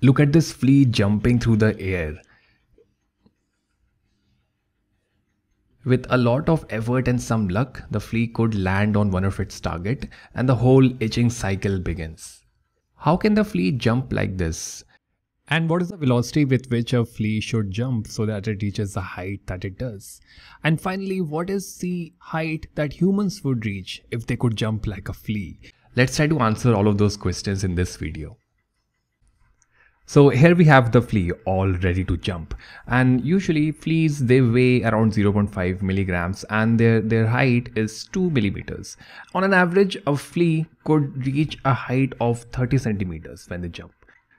Look at this flea jumping through the air. With a lot of effort and some luck, the flea could land on one of its target and the whole itching cycle begins. How can the flea jump like this? And what is the velocity with which a flea should jump so that it reaches the height that it does? And finally, what is the height that humans would reach if they could jump like a flea? Let's try to answer all of those questions in this video. So here we have the flea all ready to jump and usually fleas they weigh around 0.5 milligrams and their, their height is 2 millimeters. On an average a flea could reach a height of 30 centimeters when they jump.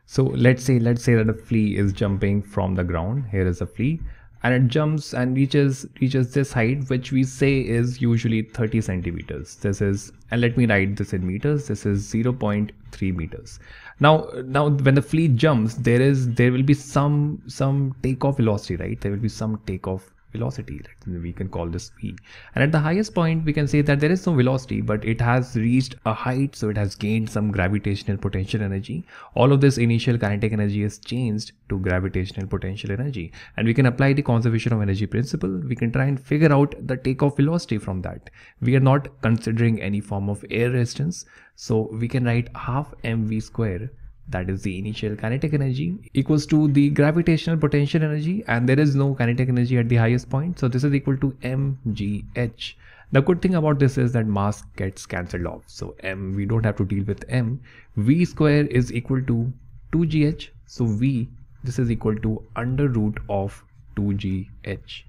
So let's say let's say that a flea is jumping from the ground. Here is a flea and it jumps and reaches reaches this height which we say is usually 30 centimeters. This is and let me write this in meters. This is 0.3 meters. Now now when the flea jumps there is there will be some some takeoff velocity right? There will be some takeoff velocity we can call this v. And at the highest point we can say that there is no velocity but it has reached a height so it has gained some gravitational potential energy. All of this initial kinetic energy is changed to gravitational potential energy and we can apply the conservation of energy principle. We can try and figure out the takeoff velocity from that. We are not considering any form of air resistance so we can write half mv square that is the initial kinetic energy equals to the gravitational potential energy and there is no kinetic energy at the highest point. So this is equal to mgh the good thing about this is that mass gets cancelled off. So m we don't have to deal with m. V square is equal to 2gh so v this is equal to under root of 2gh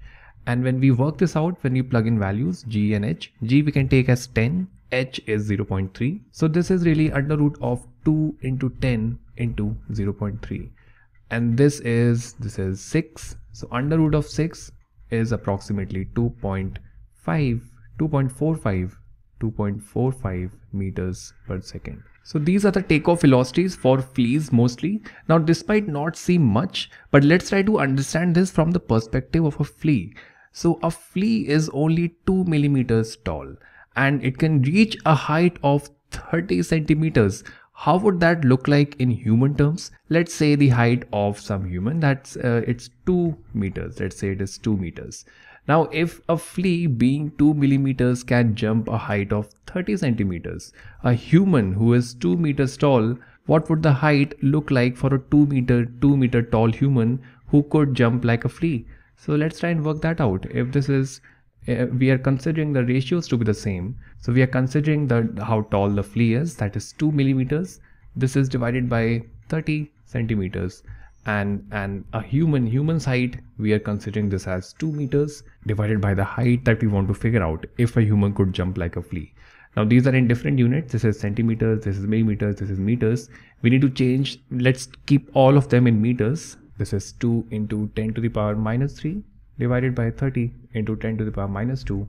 and when we work this out when we plug in values g and h g we can take as 10 h is 0.3 so this is really under root of 2 into 10 into 0.3 and this is this is 6 so under root of 6 is approximately 2.5 2.45 2.45 meters per second. So these are the takeoff velocities for fleas mostly. Now this might not seem much but let's try to understand this from the perspective of a flea. So a flea is only 2 millimeters tall and it can reach a height of 30 centimeters how would that look like in human terms? Let's say the height of some human that's uh, it's 2 meters. Let's say it is 2 meters. Now if a flea being 2 millimeters can jump a height of 30 centimeters a human who is 2 meters tall what would the height look like for a 2 meter 2 meter tall human who could jump like a flea? So let's try and work that out. If this is Uh, we are considering the ratios to be the same. So we are considering the how tall the flea is, that is 2 millimeters. This is divided by 30 centimeters. And and a human human's height we are considering this as 2 meters divided by the height that we want to figure out if a human could jump like a flea. Now these are in different units. This is centimeters this is millimeters this is meters. We need to change let's keep all of them in meters. This is 2 into 10 to the power minus 3 divided by 30 into 10 to the power minus 2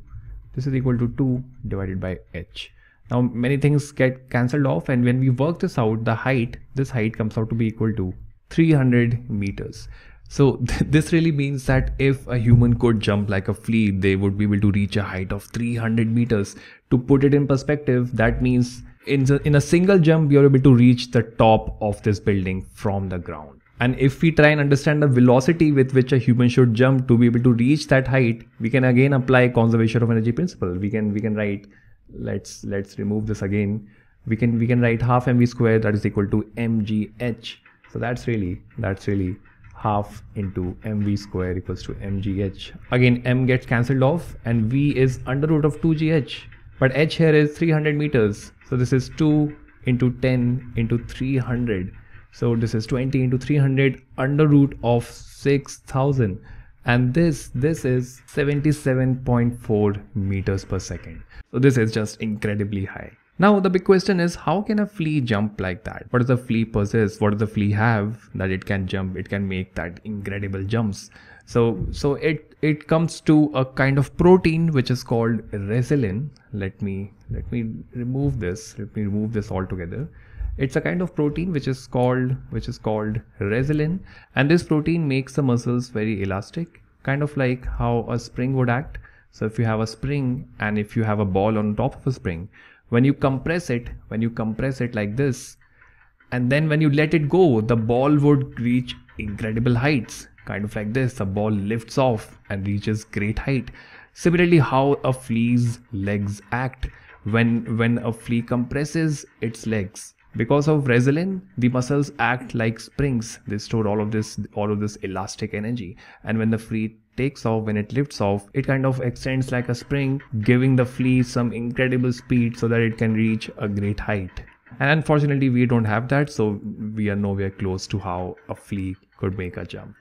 this is equal to 2 divided by h. Now many things get cancelled off and when we work this out the height this height comes out to be equal to 300 meters. So th this really means that if a human could jump like a flea they would be able to reach a height of 300 meters. To put it in perspective that means in, in a single jump you're able to reach the top of this building from the ground and if we try and understand the velocity with which a human should jump to be able to reach that height we can again apply conservation of energy principle. We can we can write let's let's remove this again. We can we can write half mv square that is equal to mgh. So that's really that's really half into mv square equals to mgh. Again m gets cancelled off and v is under root of 2gh but h here is 300 meters. So this is 2 into 10 into 300 so this is 20 into 300 under root of 6000 and this this is 77.4 meters per second. So this is just incredibly high. Now the big question is how can a flea jump like that? What does the flea possess? What does the flea have that it can jump? It can make that incredible jumps. So so it it comes to a kind of protein which is called resilin. Let me let me remove this. Let me remove this altogether it's a kind of protein which is called which is called resilin. And this protein makes the muscles very elastic kind of like how a spring would act. So if you have a spring and if you have a ball on top of a spring when you compress it when you compress it like this and then when you let it go the ball would reach incredible heights kind of like this. The ball lifts off and reaches great height. Similarly how a flea's legs act. When when a flea compresses its legs because of resilin the muscles act like springs. They store all of this all of this elastic energy. And when the flea takes off when it lifts off it kind of extends like a spring giving the flea some incredible speed so that it can reach a great height. And unfortunately we don't have that so we are nowhere close to how a flea could make a jump